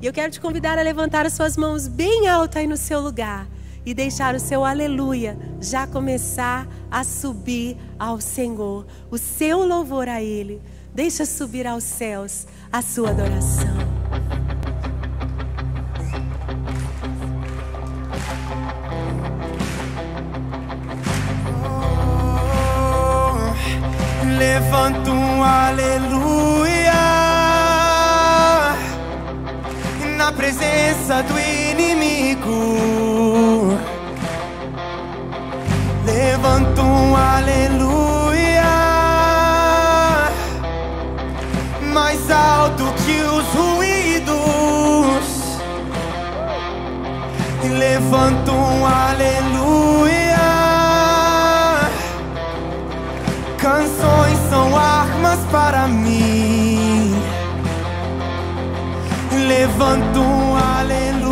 E eu quero te convidar a levantar as suas mãos bem alto aí no seu lugar e deixar o seu aleluia já começar a subir ao Senhor, o seu louvor a Ele. Deixa subir aos céus a sua adoração. Levanta um aleluia na presença do inimigo. Levanta um aleluia mais alto que os ruídos. Levanta um aleluia. Canções são armas para mim. Levanto um aleluia.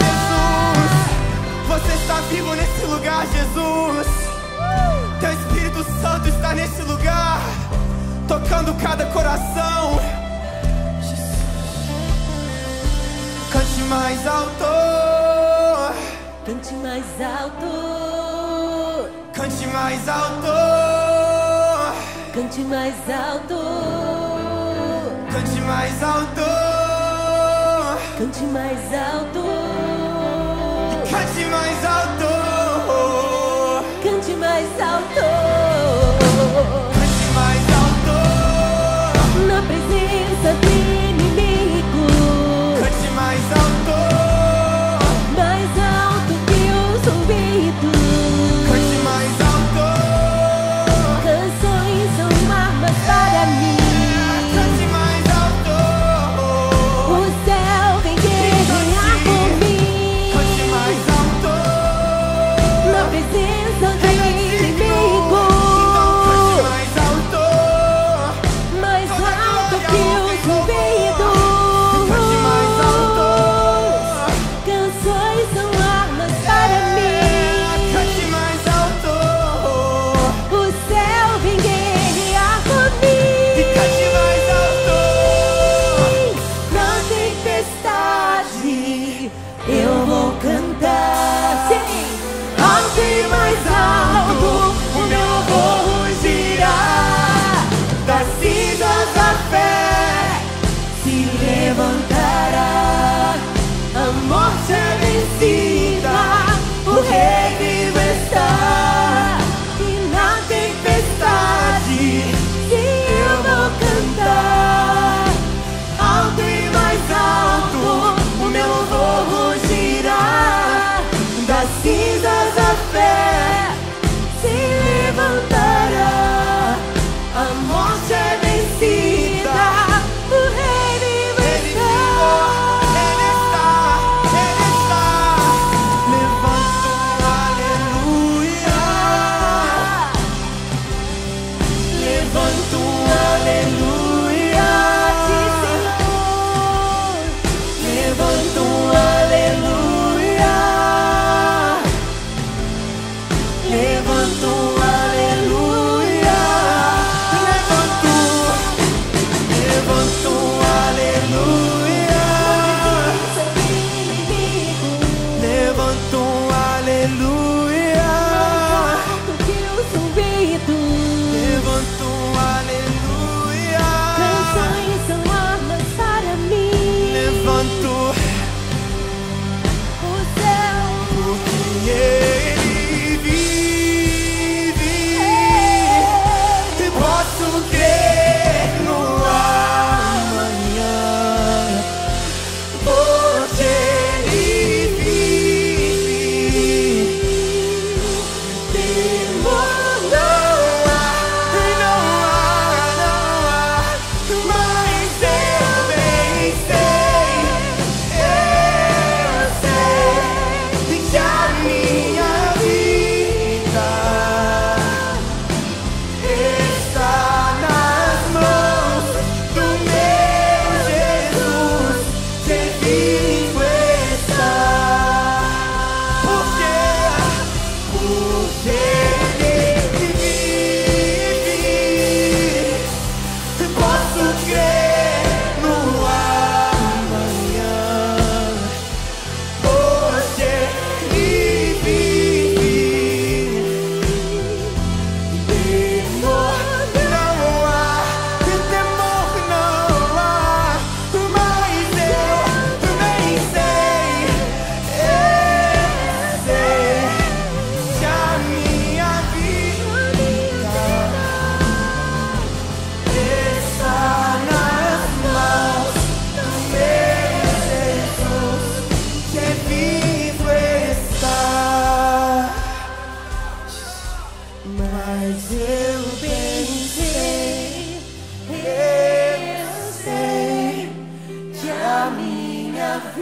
Jesus, você está vivo nesse lugar, Jesus. Teu Espírito Santo está nesse lugar, tocando cada coração. Cante mais alto. Cante mais alto, Cante mais alto, cante mais alto, cante mais alto, cante mais alto, cante mais alto, cante mais alto.